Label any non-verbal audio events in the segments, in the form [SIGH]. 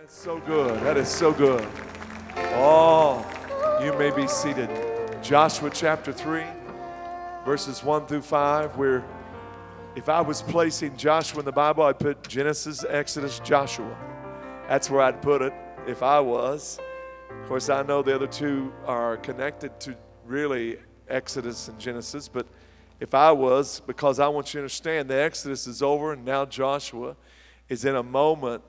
That's so good. That is so good. Oh, you may be seated. Joshua chapter 3, verses 1 through 5, where if I was placing Joshua in the Bible, I'd put Genesis, Exodus, Joshua. That's where I'd put it if I was. Of course, I know the other two are connected to really Exodus and Genesis, but if I was, because I want you to understand the Exodus is over and now Joshua is in a moment,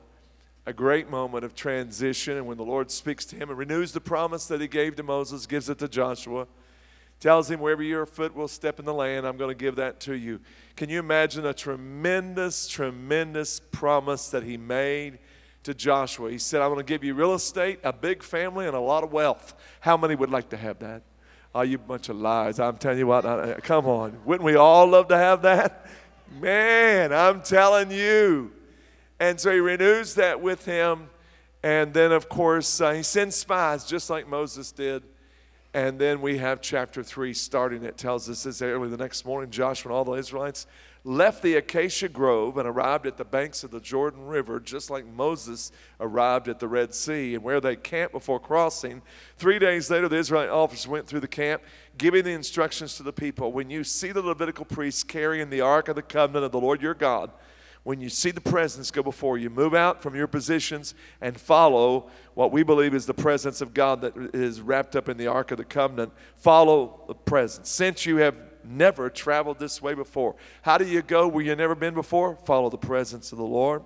a great moment of transition. And when the Lord speaks to him and renews the promise that he gave to Moses, gives it to Joshua, tells him, Wherever your foot will step in the land, I'm going to give that to you. Can you imagine a tremendous, tremendous promise that he made? to Joshua. He said, I'm going to give you real estate, a big family, and a lot of wealth. How many would like to have that? Oh, you bunch of lies. I'm telling you what, come on. Wouldn't we all love to have that? Man, I'm telling you. And so he renews that with him. And then, of course, uh, he sends spies just like Moses did. And then we have chapter 3 starting. It tells us this early the next morning Joshua and all the Israelites left the acacia grove and arrived at the banks of the Jordan River, just like Moses arrived at the Red Sea, and where they camped before crossing. Three days later, the Israelite officers went through the camp, giving the instructions to the people When you see the Levitical priests carrying the Ark of the Covenant of the Lord your God, when you see the presence go before you, move out from your positions and follow what we believe is the presence of God that is wrapped up in the Ark of the Covenant. Follow the presence. Since you have never traveled this way before. How do you go where you've never been before? Follow the presence of the Lord.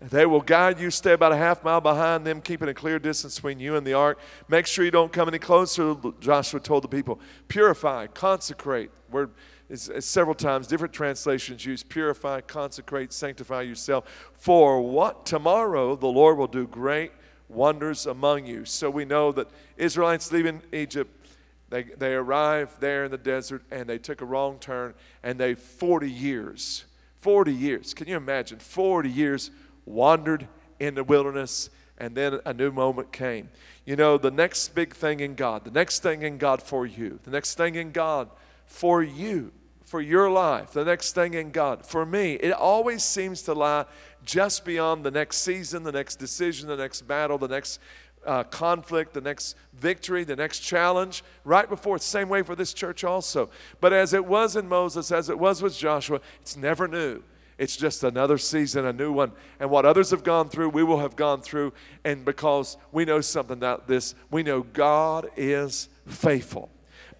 They will guide you. Stay about a half mile behind them, keeping a clear distance between you and the ark. Make sure you don't come any closer. Joshua told the people, purify, consecrate. Word several times, different translations use purify, consecrate, sanctify yourself. For what tomorrow the Lord will do great wonders among you. So we know that Israelites leaving Egypt they, they arrived there in the desert and they took a wrong turn and they 40 years, 40 years, can you imagine? 40 years wandered in the wilderness and then a new moment came. You know, the next big thing in God, the next thing in God for you, the next thing in God for you, for your life, the next thing in God for me, it always seems to lie just beyond the next season, the next decision, the next battle, the next uh, conflict, the next victory, the next challenge, right before. It's same way for this church also. But as it was in Moses, as it was with Joshua, it's never new. It's just another season, a new one. And what others have gone through, we will have gone through. And because we know something about this, we know God is faithful.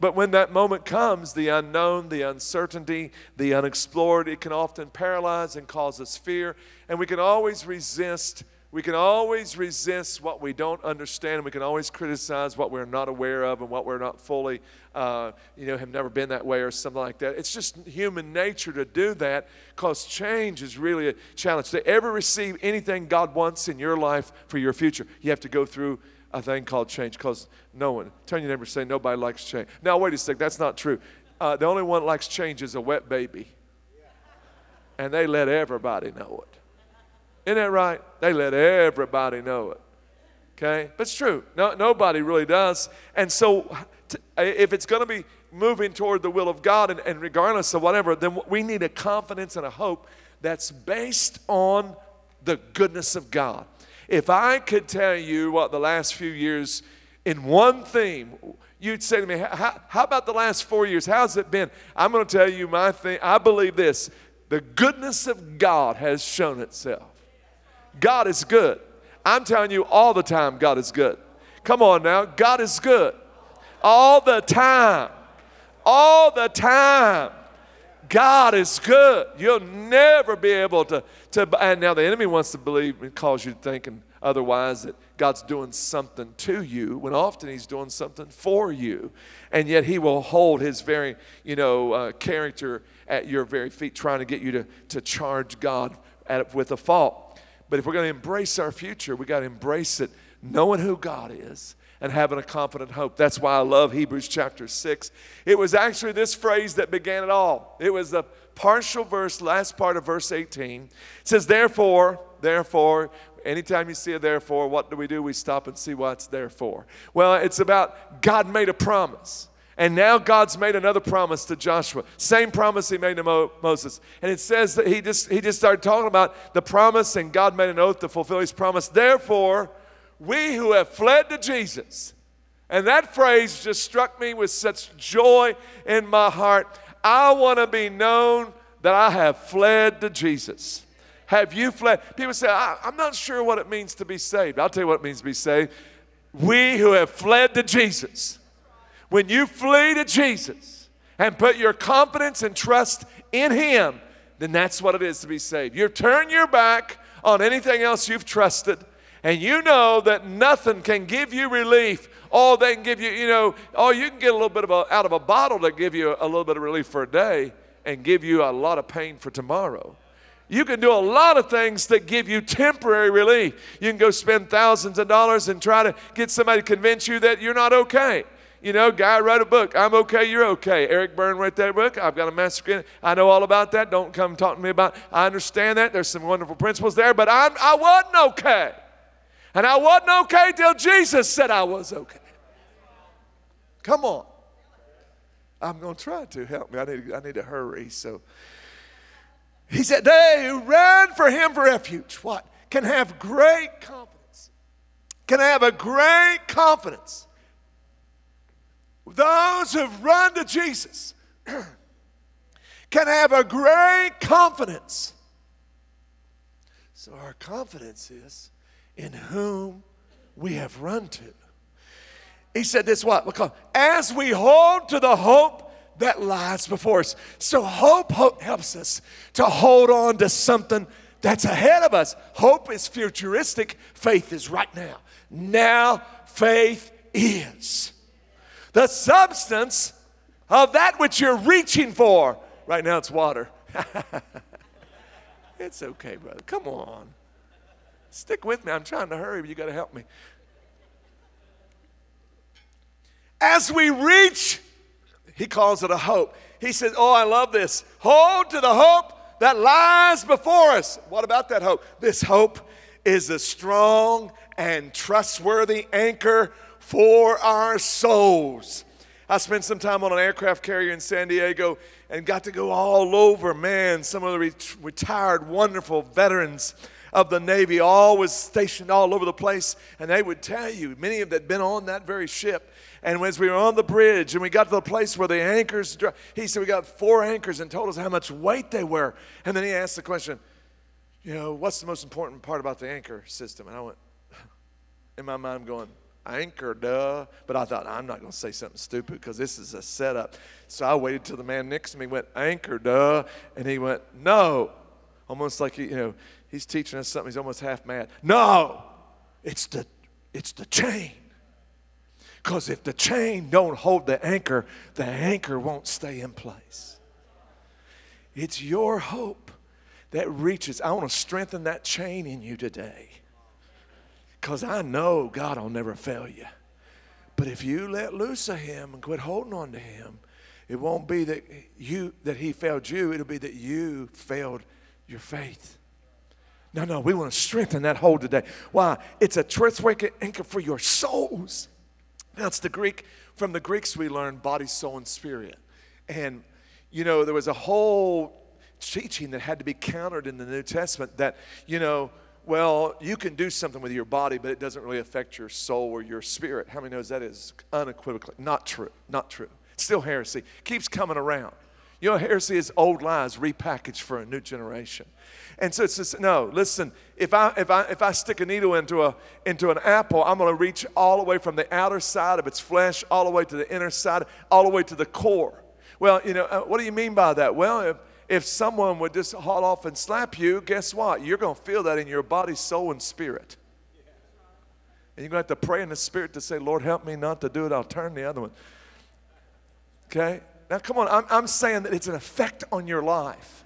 But when that moment comes, the unknown, the uncertainty, the unexplored, it can often paralyze and cause us fear. And we can always resist we can always resist what we don't understand. We can always criticize what we're not aware of and what we're not fully, uh, you know, have never been that way or something like that. It's just human nature to do that because change is really a challenge. To ever receive anything God wants in your life for your future, you have to go through a thing called change because no one, turn your neighbor say, nobody likes change. Now, wait a sec, that's not true. Uh, the only one likes change is a wet baby. And they let everybody know it. Isn't that right? They let everybody know it. Okay? But it's true. No, nobody really does. And so, t- if it's going to be moving toward the will of God, and, and regardless of whatever, then we need a confidence and a hope that's based on the goodness of God. If I could tell you what the last few years in one theme, you'd say to me, how, how about the last four years? How's it been? I'm going to tell you my thing. I believe this the goodness of God has shown itself. God is good. I'm telling you all the time, God is good. Come on now, God is good. All the time. All the time. God is good. You'll never be able to, to and now the enemy wants to believe and cause you to think and otherwise that God's doing something to you when often he's doing something for you. And yet he will hold his very, you know, uh, character at your very feet trying to get you to, to charge God at, with a fault. But if we're going to embrace our future, we got to embrace it knowing who God is and having a confident hope. That's why I love Hebrews chapter 6. It was actually this phrase that began it all. It was the partial verse, last part of verse 18. It says, Therefore, therefore, anytime you see a therefore, what do we do? We stop and see what's there for. Well, it's about God made a promise. And now God's made another promise to Joshua. Same promise he made to Mo- Moses. And it says that he just, he just started talking about the promise, and God made an oath to fulfill his promise. Therefore, we who have fled to Jesus, and that phrase just struck me with such joy in my heart. I want to be known that I have fled to Jesus. Have you fled? People say, I, am not sure what it means to be saved. I'll tell you what it means to be saved. We who have fled to Jesus when you flee to Jesus and put your confidence and trust in Him, then that's what it is to be saved. You turn your back on anything else you've trusted, and you know that nothing can give you relief. All they can give you, you know, oh, you can get a little bit of a, out of a bottle to give you a little bit of relief for a day and give you a lot of pain for tomorrow. You can do a lot of things that give you temporary relief. You can go spend thousands of dollars and try to get somebody to convince you that you're not okay. You know, guy wrote a book. I'm okay, you're okay. Eric Berne wrote that book. I've got a master. I know all about that. Don't come talk to me about. I understand that. There's some wonderful principles there, but I'm, I wasn't okay, and I wasn't okay till Jesus said I was okay. Come on. I'm going to try to help me. I need, I need to hurry. So he said, they who ran for him for refuge, what? Can have great confidence. Can have a great confidence those who've run to Jesus [CLEARS THROAT] can have a great confidence. So, our confidence is in whom we have run to. He said this what? Because as we hold to the hope that lies before us. So, hope, hope helps us to hold on to something that's ahead of us. Hope is futuristic, faith is right now. Now, faith is the substance of that which you're reaching for. Right now it's water. [LAUGHS] it's okay, brother. Come on. Stick with me. I'm trying to hurry, but you got to help me. As we reach, he calls it a hope. He says, Oh, I love this. Hold to the hope that lies before us. What about that hope? This hope is a strong and trustworthy anchor for our souls. I spent some time on an aircraft carrier in San Diego and got to go all over, man. Some of the ret- retired, wonderful veterans of the Navy, all was stationed all over the place, and they would tell you, many of them had been on that very ship. And as we were on the bridge and we got to the place where the anchors, he said, We got four anchors and told us how much weight they were. And then he asked the question, You know, what's the most important part about the anchor system? And I went, [LAUGHS] in my mind, going, anchor, duh. But I thought, I'm not going to say something stupid because this is a setup. So I waited till the man next to me went, anchor, duh. And he went, no. Almost like, you know, he's teaching us something. He's almost half mad. No, it's the, it's the chain. Because if the chain don't hold the anchor, the anchor won't stay in place. It's your hope that reaches. I want to strengthen that chain in you today. Because I know God will never fail you. But if you let loose of him and quit holding on to him, it won't be that you that he failed you, it'll be that you failed your faith. No, no, we want to strengthen that hold today. Why? It's a trustworthy anchor for your souls. That's the Greek, from the Greeks we learned body, soul, and spirit. And, you know, there was a whole teaching that had to be countered in the New Testament that, you know, well, you can do something with your body, but it doesn't really affect your soul or your spirit. How many knows that is unequivocally not true? Not true. Still heresy. Keeps coming around. You know, heresy is old lies repackaged for a new generation. And so it's just, no, listen, if I, if I, if I stick a needle into, a, into an apple, I'm going to reach all the way from the outer side of its flesh, all the way to the inner side, all the way to the core. Well, you know, uh, what do you mean by that? Well, if, if someone would just haul off and slap you, guess what? You're going to feel that in your body, soul, and spirit. And you're going to have to pray in the spirit to say, Lord, help me not to do it. I'll turn the other one. Okay? Now, come on. I'm, I'm saying that it's an effect on your life.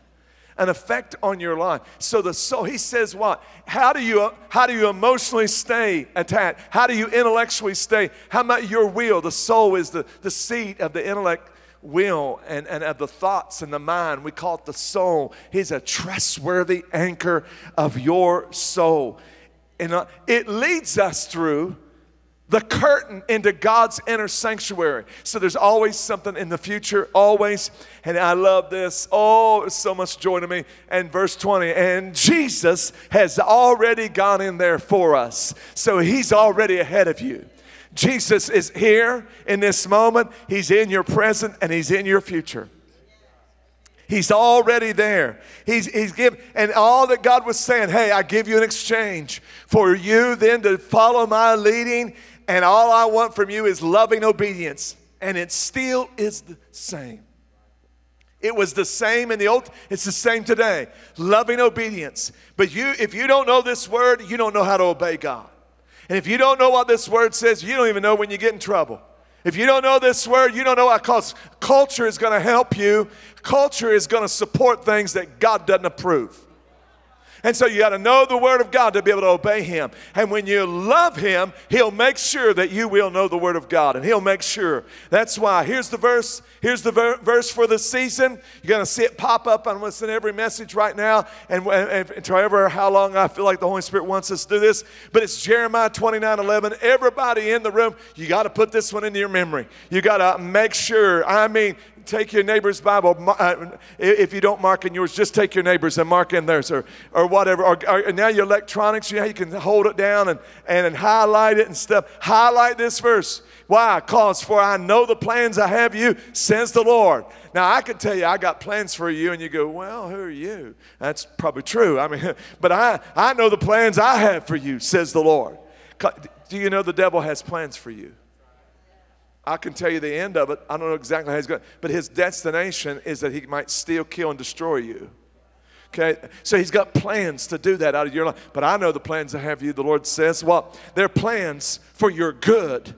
An effect on your life. So the soul, he says what? How do you how do you emotionally stay attached? How do you intellectually stay? How about your will? The soul is the, the seat of the intellect will and, and of the thoughts and the mind. We call it the soul. He's a trustworthy anchor of your soul. And uh, it leads us through the curtain into God's inner sanctuary. So there's always something in the future, always. And I love this. Oh, it's so much joy to me. And verse 20, and Jesus has already gone in there for us. So he's already ahead of you. Jesus is here in this moment. He's in your present and he's in your future. He's already there. He's, he's given, and all that God was saying, hey, I give you an exchange for you then to follow my leading, and all I want from you is loving obedience. And it still is the same. It was the same in the old, it's the same today. Loving obedience. But you, if you don't know this word, you don't know how to obey God. And if you don't know what this word says, you don't even know when you get in trouble. If you don't know this word, you don't know what cause culture is going to help you. Culture is going to support things that God doesn't approve. And so you got to know the Word of God to be able to obey Him. And when you love Him, He'll make sure that you will know the Word of God. And He'll make sure. That's why. Here's the verse. Here's the ver- verse for the season. You're going to see it pop up on what's in every message right now. And, and, and however, how long I feel like the Holy Spirit wants us to do this. But it's Jeremiah 29 11. Everybody in the room, you got to put this one into your memory. You got to make sure. I mean, take your neighbor's Bible. Uh, if you don't mark in yours, just take your neighbor's and mark in theirs or, or whatever. Or, or now your electronics, you know, you can hold it down and, and, and highlight it and stuff. Highlight this verse. Why? Because for I know the plans I have you, says the Lord. Now I could tell you I got plans for you, and you go, Well, who are you? That's probably true. I mean, [LAUGHS] but I, I know the plans I have for you, says the Lord. Do you know the devil has plans for you? I can tell you the end of it. I don't know exactly how he's going, but his destination is that he might steal, kill, and destroy you. Okay, so he's got plans to do that out of your life. But I know the plans I have you, the Lord says. Well, they're plans for your good,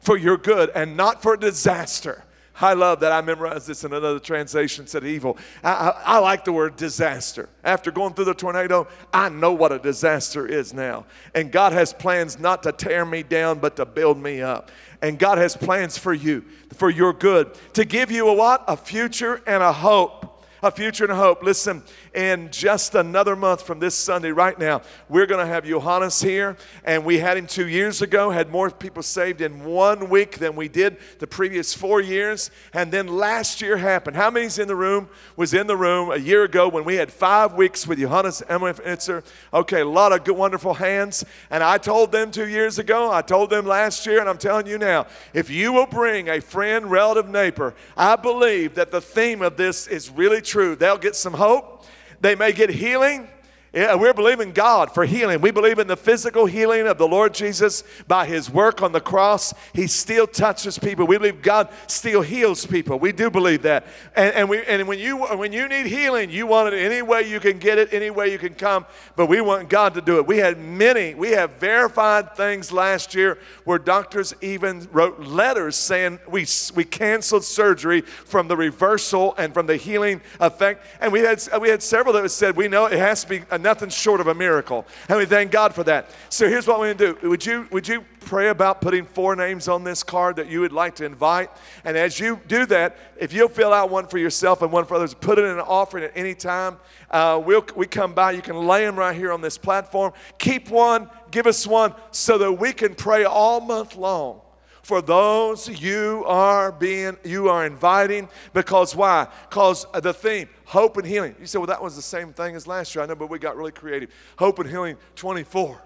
for your good, and not for a disaster. I love that. I memorized this in another translation, said evil. I, I, I, like the word disaster. After going through the tornado, I know what a disaster is now. And God has plans not to tear me down, but to build me up. And God has plans for you, for your good, to give you a what? A future and a hope a future and a hope. Listen, in just another month from this Sunday, right now, we're going to have Johannes here. And we had him two years ago, had more people saved in one week than we did the previous four years. And then last year happened. How many's in the room, was in the room a year ago when we had five weeks with Johannes Amritzer? Okay, a lot of good, wonderful hands. And I told them two years ago, I told them last year, and I'm telling you now, if you will bring a friend, relative, neighbor, I believe that the theme of this is really true. They'll get some hope. They may get healing. Yeah, we're believing God for healing. We believe in the physical healing of the Lord Jesus by his work on the cross. He still touches people. We believe God still heals people. We do believe that. And, and, we, and when, you, when you need healing, you want it any way you can get it, any way you can come, but we want God to do it. We had many, we have verified things last year where doctors even wrote letters saying we, we canceled surgery from the reversal and from the healing effect. And we had, we had several that said, we know it has to be nothing short of a miracle. And we thank God for that. So here's what we're going to do. Would you, would you pray about putting four names on this card that you would like to invite? And as you do that, if you'll fill out one for yourself and one for others, put it in an offering at any time. Uh, we'll, we come by. You can lay them right here on this platform. Keep one, give us one so that we can pray all month long for those you are being you are inviting because why? Because the theme hope and healing. You say well that was the same thing as last year. I know but we got really creative. Hope and healing 24 [LAUGHS]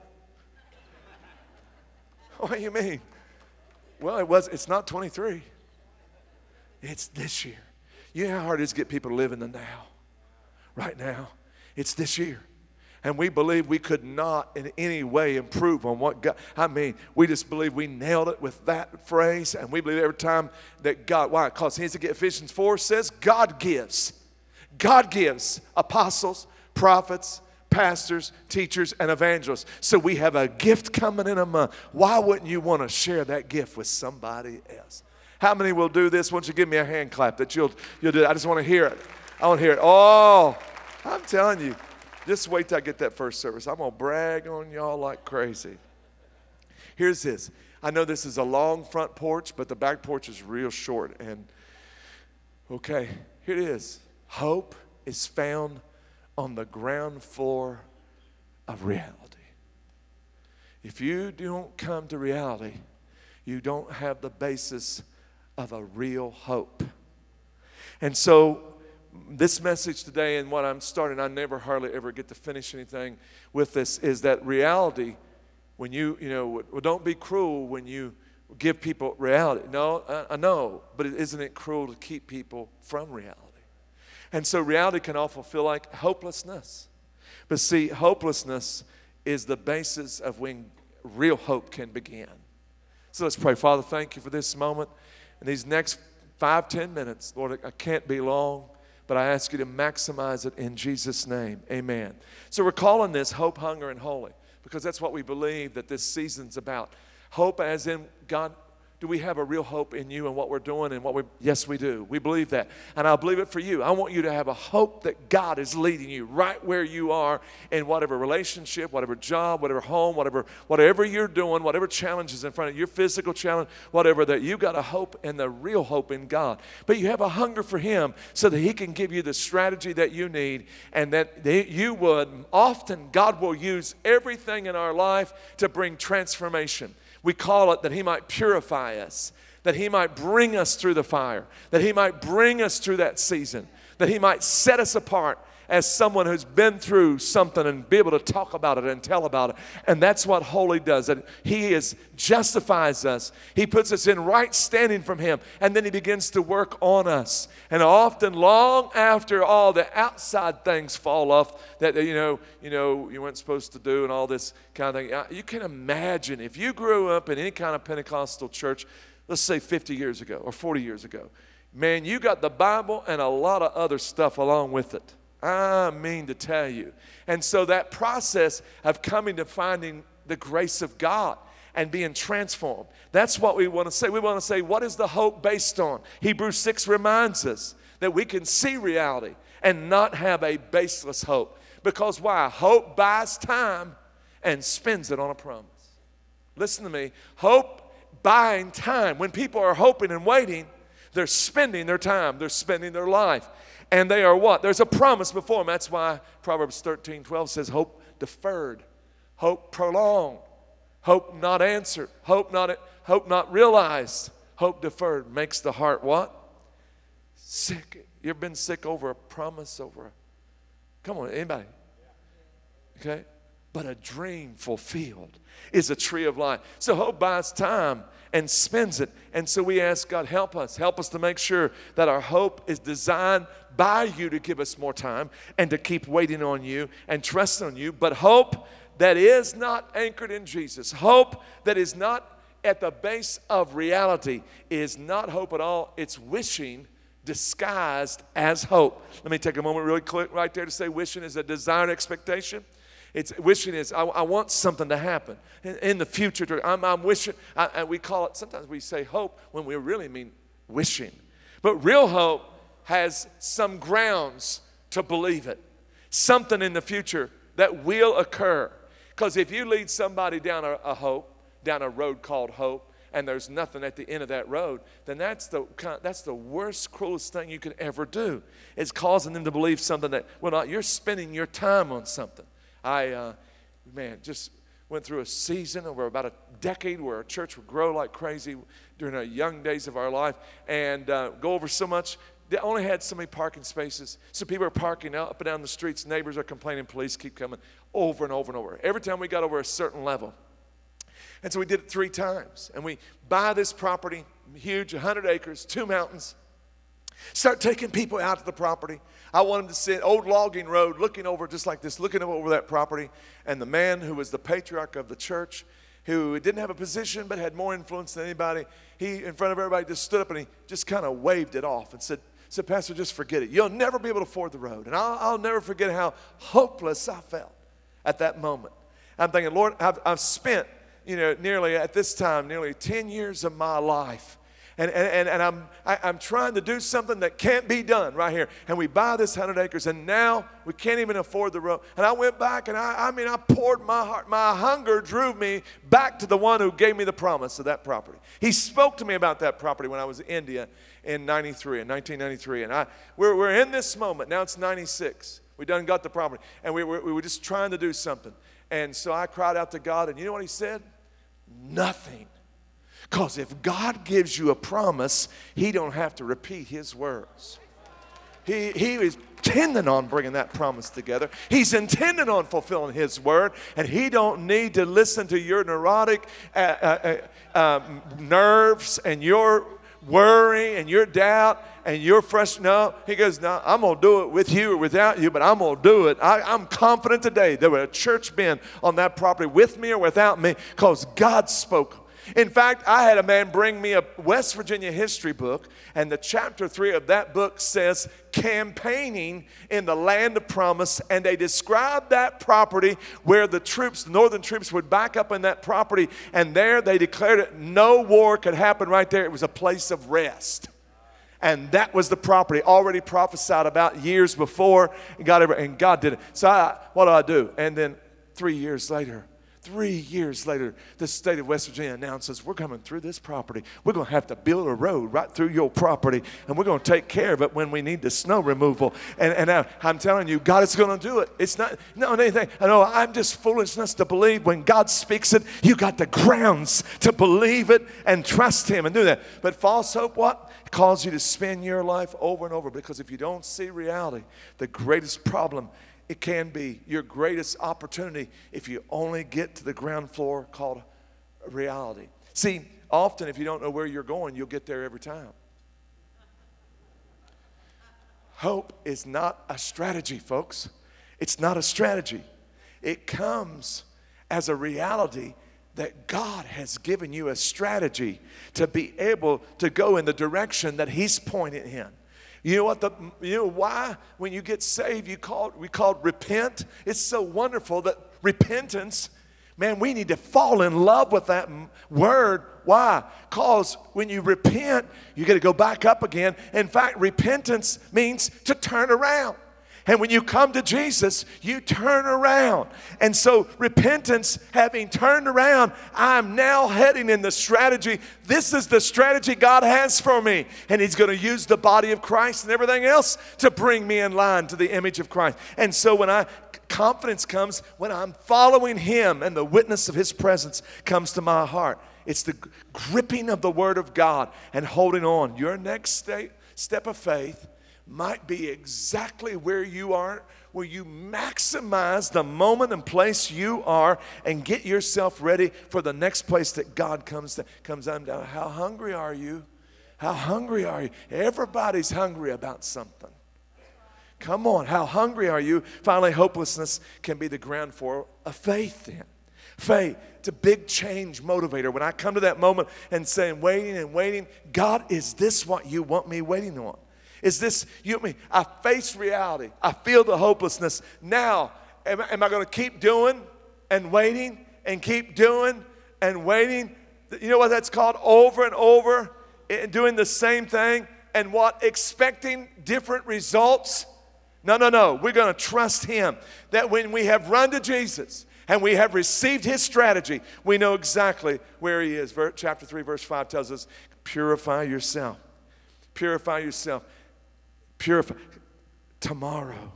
what do you mean? Well it was it's not 23 it's this year. You know how hard it is to get people to live in the now. Right now. It's this year and we believe we could not in any way improve on what God, I mean, we just believe we nailed it with that phrase. And we believe every time that God, why? Because here's again, Ephesians 4 says, God gives. God gives apostles, prophets, pastors, teachers, and evangelists. So we have a gift coming in a month. Why wouldn't you want to share that gift with somebody else? How many will do this? Won't you give me a hand clap that you'll, you'll do it? I just want to hear it. I want to hear it. Oh, I'm telling you. Just wait till I get that first service. I'm going to brag on y'all like crazy. Here's this. I know this is a long front porch, but the back porch is real short. And okay, here it is. Hope is found on the ground floor of reality. If you don't come to reality, you don't have the basis of a real hope. And so, this message today and what I'm starting, I never hardly ever get to finish anything with this, is that reality, when you, you know, well, don't be cruel when you give people reality. No, I, I know, but isn't it cruel to keep people from reality? And so reality can often feel like hopelessness. But see, hopelessness is the basis of when real hope can begin. So let's pray. Father, thank you for this moment. In these next five, ten minutes, Lord, I can't be long, but I ask you to maximize it in Jesus' name. Amen. So we're calling this Hope, Hunger, and Holy because that's what we believe that this season's about. Hope as in God do we have a real hope in you and what we're doing and what we yes we do. We believe that. And i believe it for you. I want you to have a hope that god is leading you right where you are in whatever relationship whatever job whatever home whatever whatever you're doing whatever challenges in front of you your physical challenge whatever that you got a hope and the real hope in god. But you have a hunger for him so that he can give you the strategy that you need and that you would often god will use everything in our life to bring transformation we call it that He might purify us, that He might bring us through the fire, that He might bring us through that season, that He might set us apart as someone who's been through something and be able to talk about it and tell about it. And that's what holy does. That he is justifies us. He puts us in right standing from him and then he begins to work on us. And often long after all the outside things fall off that you know, you know you weren't supposed to do and all this kind of thing. You can imagine if you grew up in any kind of Pentecostal church, let's say 50 years ago or 40 years ago. Man, you got the Bible and a lot of other stuff along with it. I mean to tell you. And so that process of coming to finding the grace of God and being transformed. That's what we want to say. We want to say, what is the hope based on? Hebrews 6 reminds us that we can see reality and not have a baseless hope. Because why? Hope buys time and spends it on a promise. Listen to me. Hope buying time. When people are hoping and waiting, they're spending their time, they're spending their life. And they are what? There's a promise before them. That's why Proverbs 13 12 says, Hope deferred, hope prolonged, hope not answered, hope not, hope not realized, hope deferred makes the heart what? Sick. You ever been sick over a promise over a, come on, anybody? Okay? But a dream fulfilled is a tree of life. So hope buys time and spends it. And so we ask God, help us. Help us to make sure that our hope is designed by you to give us more time and to keep waiting on you and trusting on you. But hope that is not anchored in Jesus, hope that is not at the base of reality, is not hope at all. It's wishing disguised as hope. Let me take a moment really quick right there to say wishing is a desired expectation. It's wishing is I, I want something to happen in, in the future. I'm, I'm wishing. I, and we call it sometimes we say hope when we really mean wishing, but real hope has some grounds to believe it. Something in the future that will occur. Because if you lead somebody down a, a hope, down a road called hope, and there's nothing at the end of that road, then that's the, that's the worst, cruelest thing you could ever do. It's causing them to believe something that, well, you're spending your time on something. I, uh, man, just went through a season over about a decade where our church would grow like crazy during our young days of our life and uh, go over so much. They only had so many parking spaces. So people are parking up and down the streets. Neighbors are complaining. Police keep coming over and over and over. Every time we got over a certain level. And so we did it three times. And we buy this property, huge, 100 acres, two mountains. Start taking people out to the property. I wanted to sit old logging road looking over just like this, looking over that property. And the man who was the patriarch of the church, who didn't have a position but had more influence than anybody, he, in front of everybody, just stood up and he just kind of waved it off and said, said, Pastor, just forget it. You'll never be able to afford the road. And I'll, I'll never forget how hopeless I felt at that moment. I'm thinking, Lord, I've, I've spent, you know, nearly at this time, nearly 10 years of my life and, and, and I'm, I, am i am trying to do something that can't be done right here. And we buy this 100 acres, and now we can't even afford the road. And I went back, and I, I mean, I poured my heart. My hunger drew me back to the one who gave me the promise of that property. He spoke to me about that property when I was in India in 93, in 1993. And I, we're, we're in this moment. Now it's 96. We done got the property. And we, we, we were just trying to do something. And so I cried out to God, and you know what he said? Nothing Because if God gives you a promise, He don't have to repeat His words. He, he is intending on bringing that promise together. He's intending on fulfilling His word, and He don't need to listen to your neurotic uh, uh, uh, um, nerves and your worry and your doubt and your frustration. No, He goes, No, I'm going to do it with you or without you, but I'm going to do it. I, I'm confident today there were a church been on that property with me or without me because God spoke in fact, I had a man bring me a West Virginia history book, and the chapter three of that book says campaigning in the land of promise, and they described that property where the troops, the northern troops, would back up in that property, and there they declared it no war could happen right there. It was a place of rest. And that was the property already prophesied about years before, and God, and God did it. So, I, what do I do? And then three years later, Three years later, the state of West Virginia announces, We're coming through this property. We're going to have to build a road right through your property, and we're going to take care of it when we need the snow removal. And, and I, am telling you, God is going to do it. It's not, not anything. I know I'm just foolishness to believe when God speaks it, you got the grounds to believe it and trust Him and do that. But false hope, what? It calls you to spend your life over and over because if you don't see reality, the greatest problem it can be your greatest opportunity if you only get to the ground floor called reality. See, often if you don't know where you're going, you'll get there every time. Hope is not a strategy, folks. It's not a strategy. It comes as a reality that God has given you a strategy to be able to go in the direction that He's pointed in. You know what the you know why when you get saved you call we call it repent. It's so wonderful that repentance, man, we need to fall in love with that word. Why? Cause when you repent, you got to go back up again. In fact, repentance means to turn around. And when you come to Jesus, you turn around. And so, repentance, having turned around, I'm now heading in the strategy. This is the strategy God has for me. And He's going to use the body of Christ and everything else to bring me in line to the image of Christ. And so, when I confidence comes when I'm following Him and the witness of His presence comes to my heart. It's the gripping of the Word of God and holding on. Your next step, step of faith might be exactly where you are, where you maximize the moment and place you are and get yourself ready for the next place that God comes to, comes down. How hungry are you? How hungry are you? Everybody's hungry about something. Come on, how hungry are you? Finally, hopelessness can be the ground for a faith then. Faith, it's a big change motivator. When I come to that moment and saying, waiting and waiting, God, is this what you want me waiting on? Is this, you me? I face reality. I feel the hopelessness. Now, am, am I going to keep doing and waiting and keep doing and waiting? You know what that's called? Over and over and doing the same thing and what? Expecting different results? No, no, no. We're going to trust Him that when we have run to Jesus, and we have received his strategy, we know exactly where he is. Chapter 3, verse 5 tells us purify yourself. Purify yourself purify. Tomorrow,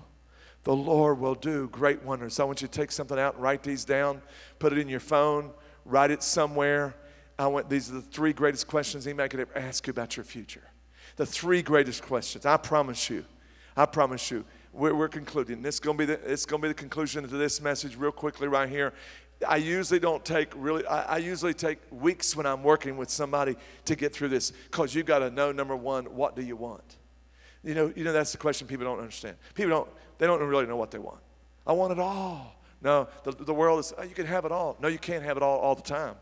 the Lord will do great wonders. So I want you to take something out and write these down, put it in your phone, write it somewhere. I want these are the three greatest questions anybody could ever ask you about your future. The three greatest questions. I promise you. I promise you. We're, we're concluding. This to be the, it's going to be the conclusion to this message real quickly right here. I usually don't take really, I, I, usually take weeks when I'm working with somebody to get through this because you got to know number one, what do you want? You know, you know, that's the question people don't understand. People don't, they don't really know what they want. I want it all. No, the, the world is, oh, you can have it all. No, you can't have it all all the time.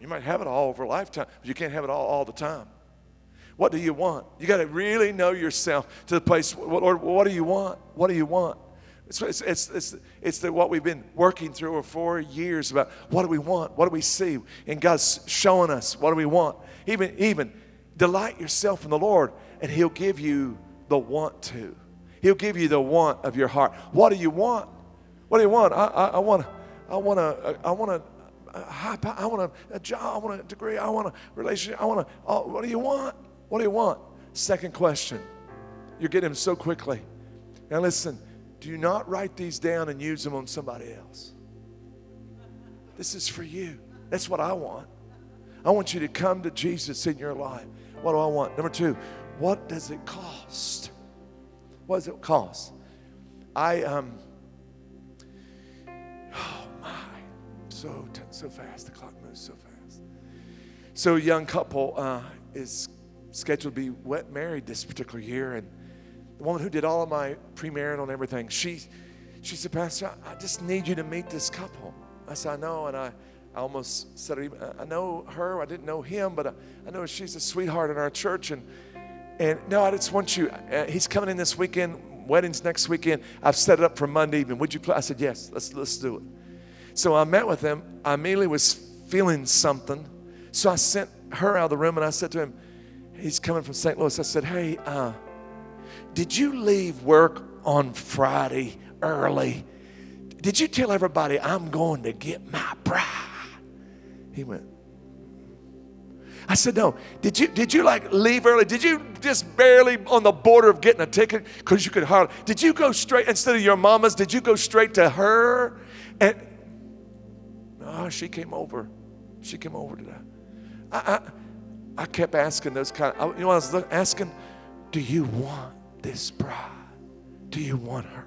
You might have it all over a lifetime, but you can't have it all all the time. What do you want? You got to really know yourself to the place, Lord, what do you want? What do you want? It's, it's, it's, it's, it's the, what we've been working through for years about what do we want? What do we see? And God's showing us what do we want. Even, even delight yourself in the Lord and He'll give you the want to. He'll give you the want of your heart. What do you want? What do you want? I, I, I want, I want a, I I want a, a, job. I want a degree. I want a relationship. I want a. Oh, what do you want? What do you want? Second question. You're getting them so quickly. Now listen. Do not write these down and use them on somebody else. This is for you. That's what I want. I want you to come to Jesus in your life. What do I want? Number two, what does it cost? What does it cost? I um. Oh my, so so fast. The clock moves so fast. So a young couple uh, is scheduled to be wet married this particular year, and the woman who did all of my premarital and everything, she she said, Pastor, I just need you to meet this couple. I said, I know, and I. I almost said, I know her, I didn't know him, but I, I know she's a sweetheart in our church. And, and no, I just want you, uh, he's coming in this weekend, weddings next weekend. I've set it up for Monday evening. Would you play? I said, yes, let's, let's do it. So I met with him. I immediately was feeling something. So I sent her out of the room and I said to him, he's coming from St. Louis. I said, hey, uh, did you leave work on Friday early? Did you tell everybody I'm going to get my bride? He went, I said, no. Did you did you like leave early? Did you just barely on the border of getting a ticket because you could hardly? Did you go straight instead of your mama's? Did you go straight to her? And oh, she came over. She came over to that. I, I, I kept asking those kind of. You know, I was asking, do you want this bride? Do you want her?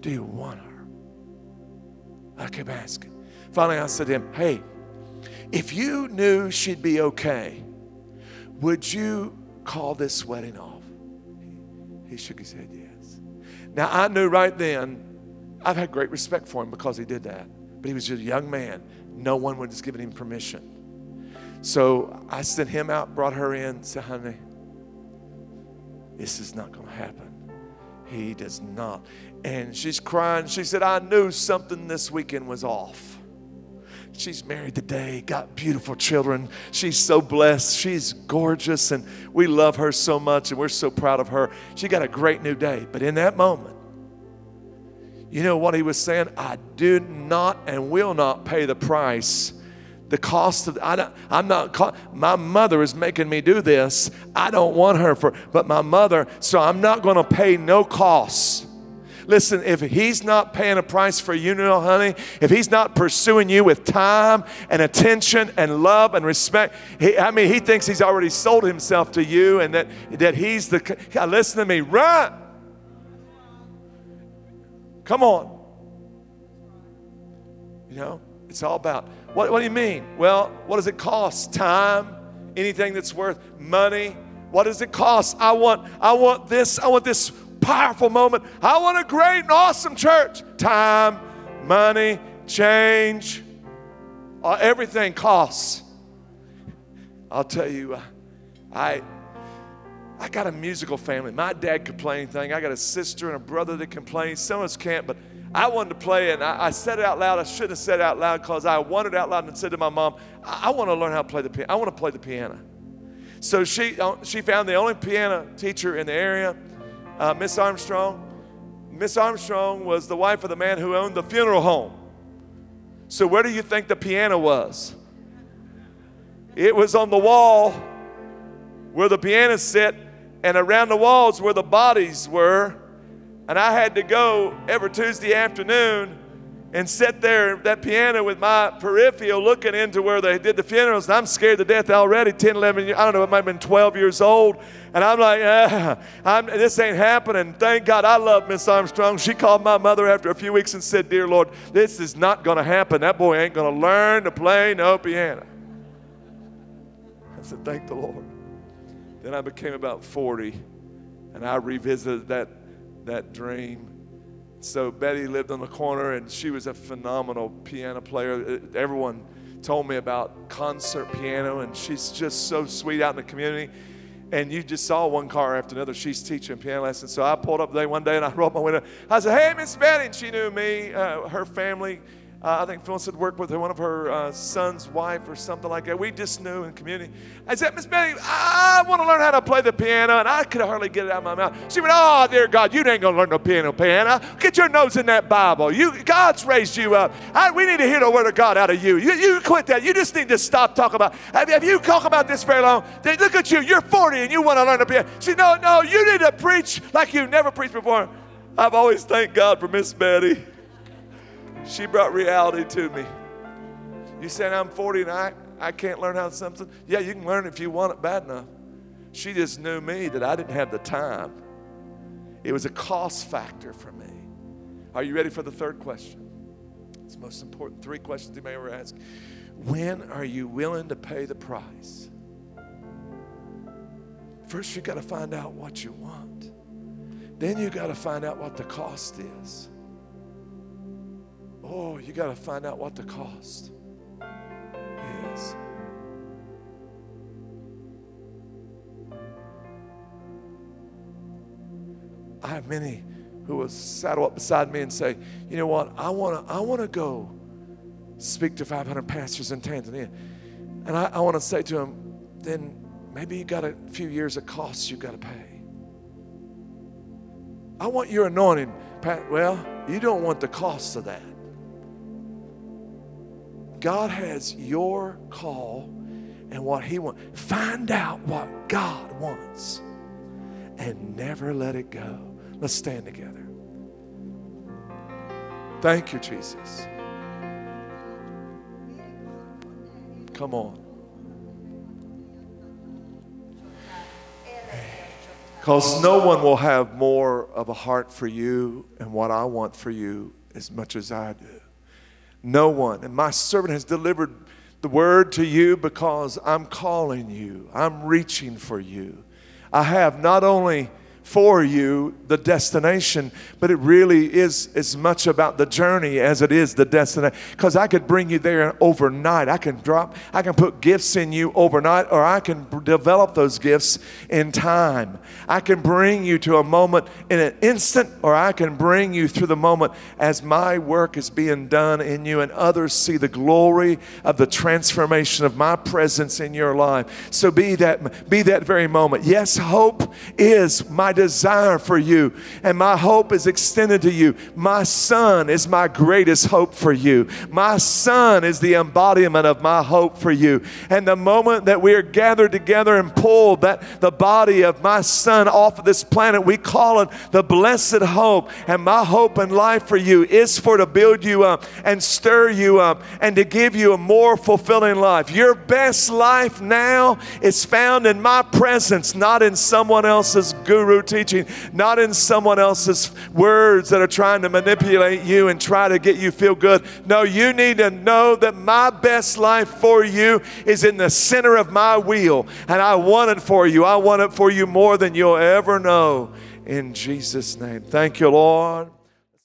Do you want her? I kept asking. Finally, I said to him, hey. If you knew she'd be okay, would you call this wedding off? He shook his head, yes. Now, I knew right then, I've had great respect for him because he did that. But he was just a young man. No one was giving him permission. So I sent him out, brought her in, said, honey, this is not going to happen. He does not. And she's crying. She said, I knew something this weekend was off. She's married today, got beautiful children. She's so blessed. She's gorgeous, and we love her so much, and we're so proud of her. She got a great new day. But in that moment, you know what he was saying? I do not and will not pay the price. The cost of I am not my mother is making me do this. I don't want her for but my mother, so I'm not going to pay no costs Listen, if he's not paying a price for you, know, honey, if he's not pursuing you with time and attention and love and respect, he, I mean, he thinks he's already sold himself to you and that, that he's the. God, listen to me, run. Come on. You know, it's all about what, what do you mean? Well, what does it cost? Time? Anything that's worth money? What does it cost? I want, I want this, I want this powerful moment. I want a great and awesome church. Time, money, change, uh, everything costs. I'll tell you, uh, I I got a musical family. My dad could play anything. I got a sister and a brother that can play. Some of us can't, but I wanted to play, and I, I said it out loud. I shouldn't have said it out loud because I wanted it out loud and said to my mom, I, I want to learn how to play the piano. I want to play the piano. So she, uh, she found the only piano teacher in the area uh, Miss Armstrong. Miss Armstrong was the wife of the man who owned the funeral home. So, where do you think the piano was? It was on the wall where the piano sit, and around the walls where the bodies were. And I had to go every Tuesday afternoon and sit there at that piano with my peripheral looking into where they did the funerals. And I'm scared to death already, 10, 11 years, I don't know, it might have been 12 years old. And I'm like, [LAUGHS] ah, I'm, this ain't happening. Thank God I love Miss Armstrong. She called my mother after a few weeks and said, Dear Lord, this is not going to happen. That boy ain't going to learn to play no piano. I said, Thank the Lord. Then I became about 40 and I revisited that, that dream so Betty lived on the corner and she was a phenomenal piano player. Uh, everyone told me about concert piano and she's just so sweet out in the community. And you just saw one car after another. She's teaching piano lessons. So I pulled up there one day and I rolled my window. I said, Hey, Miss Betty. And she knew me, uh, her family. Uh, I think Phyllis had worked with her, one of her uh, son's wife or something like that. We just knew in community. I said, Miss Betty, I want to learn how to play the piano, and I could hardly get it out of my mouth. She went, Oh, dear God, you ain't gonna learn no piano, piano. Get your nose in that Bible. You, God's raised you up. I, we need to hear the word of God out of you. You, you quit that. You just need to stop talking about. Have, have you talked about this very long? They, look at you. You're 40 and you want to learn the piano. She, no, no, you need to preach like you've never preached before. I've always thanked God for Miss Betty. She brought reality to me. You saying I'm 40 and I, I can't learn how to something? Yeah, you can learn if you want it bad enough. She just knew me that I didn't have the time. It was a cost factor for me. Are you ready for the third question? It's the most important three questions you may ever ask. When are you willing to pay the price? First, you got to find out what you want. Then you got to find out what the cost is. Oh, you got to find out what the cost is. I have many who will saddle up beside me and say, you know what, I want to I wanna go speak to 500 pastors in Tanzania. And I, I want to say to them, then maybe you got a few years of costs you got to pay. I want your anointing. Pat, well, you don't want the cost of that. God has your call and what He wants. Find out what God wants and never let it go. Let's stand together. Thank you, Jesus. Come on. Because no one will have more of a heart for you and what I want for you as much as I do. No one. And my servant has delivered the word to you because I'm calling you, I'm reaching for you. I have not only for you the destination, but it really is as much about the journey as it is the destination. Because I could bring you there overnight. I can drop, I can put gifts in you overnight, or I can develop those gifts in time. I can bring you to a moment in an instant, or I can bring you through the moment as my work is being done in you, and others see the glory of the transformation of my presence in your life. So be that, be that very moment. Yes, hope is my desire for you, and my hope is extended to you. My son is my greatest hope for you. My son is the embodiment of my hope for you. And the moment that we are gathered together and pulled that the body of my son off of this planet, we call it the blessed hope. And my hope and life for you is for to build you up and stir you up and to give you a more fulfilling life. Your best life now is found in my presence, not in someone else's guru teaching, not in someone else's words that are trying to manipulate you and try to get you feel good. No, you need to know that my best life for you is in the center of my wheel, and I want it for you. I want it for you more than you'll ever know. In Jesus' name. Thank you, Lord.